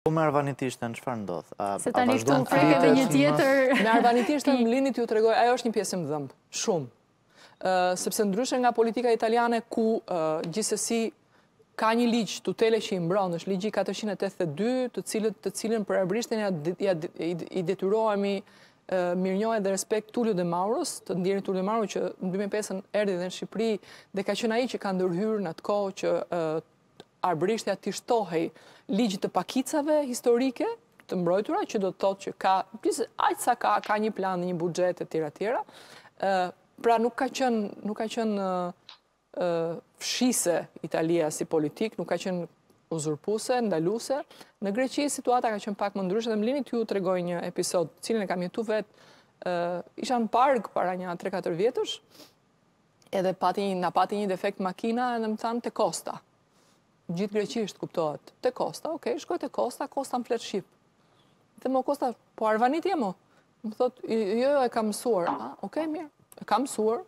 Po me arvanitishten çfarë ndodh? Se tani këtu u prek edhe një tjetër... Me arvanitishten më lini t'ju tregoj, ajo është një pjesë më dhëmb, shumë. Sepse ndryshe nga politika italiane ku gjithsesi ka një ligj tutele që i mbron, është ligji 482 të cilët të cilën për arbërishten i detyrohemi mirënjohje dhe respekt Tullio De Mauros, të ndjerit Tullio De Mauros që në 2005 erdhi dhe në Shqipëri dhe ka qënë ai që ka ndërhyrë në atë kohë që arbërishtja t'i shtohej ligjit të pakicave historike të mbrojtura, që do të thotë që ka, aq sa ka, ka një plan, një buxhet e tjera tjera, pra nuk ka qënë, nuk ka qënë fshise Italia si politikë, nuk ka qënë uzurpuse, ndaluse. Në Greqi situata ka qënë pak më ndryshe, dhe më lini t'ju tregoj një episod, të cilin e kam jetu vetë, isha në Pargë para nja 3-4 vjetësh, Edhe pati një, na pati një defekt makina edhe më thanë te Kosta. Gjithë greqisht kuptohet. Te Kosta, okej, shkoj te Kosta, Kosta më flet shqip. Them, Kosta, po arvanit je mo? Më thotë, jo, jo, e kam mësuar. A, okej, mirë, e kam mësuar.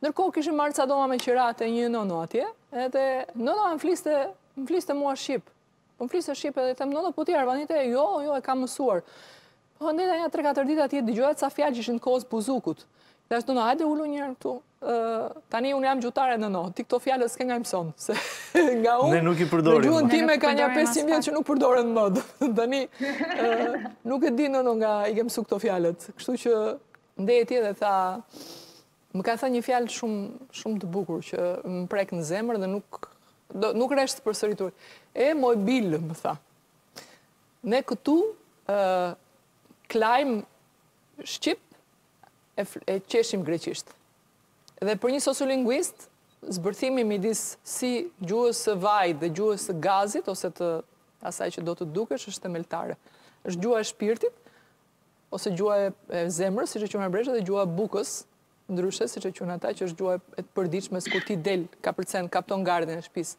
Nërkohë kishim marrë ca dhoma me qira te një nono atje, edhe nono më fliste, më fliste mua shqip. Më fliste shqip edhe i them, nono, po ti arvanite, jo, jo, e kam mësuar. Po ndejta nja 3-4 ditë atje, dëgjoja ca fjalë që ishin të kohës së Buzukut. Dhe i thashë, nono, hajde ulu njëherë këtu. Tani unë jam gjuhëtare, nono, ti këto fjalë s'ke nga i mëson. Se nga unë, ne nuk i përdorim. Në gjuhën time ka një 500 vjetë që nuk përdoren më. Tani, nuk e di, nono, nga i ke mësu këto fjalët. Kështu që ndejti edhe tha, Më ka thënë një fjalë shumë shumë të bukur që më prek në zemër dhe nuk do nuk rresht së përsërituri. E moj bilë, më tha. Ne këtu ë uh, klajm shqip e, e qeshim greqisht. Dhe për një sociolinguist, zbërthimi midis si gjuhës së vajit dhe gjuhës së gazit ose të asaj që do të dukesh është themeltare. Është gjuha e shpirtit, ose gjuha e zemrës, siç e quajnë arbëreshët, dhe gjuha e bukës, ndryshe, siç e quajnë ata, që është gjuha e të përditshmes, kur ti del, kapërcen, kapton gardhin e shpisë,